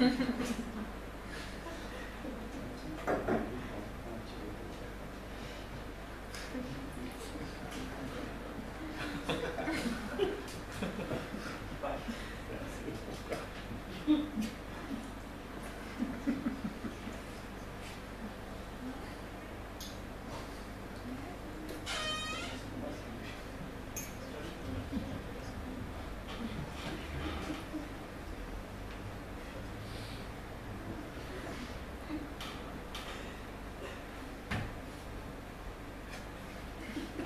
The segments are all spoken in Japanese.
Mm-hmm.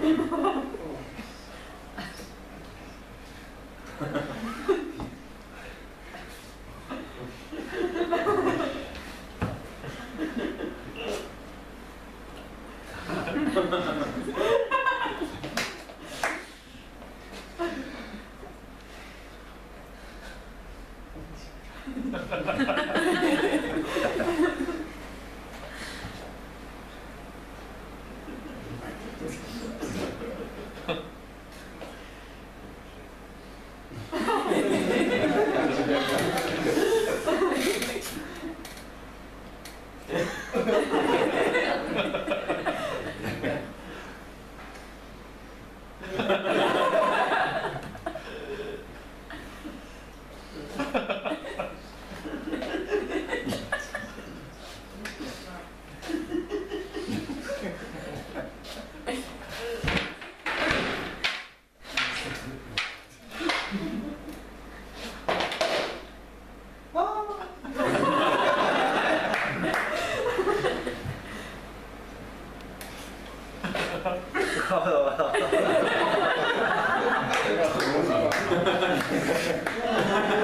i ハハハ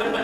ハ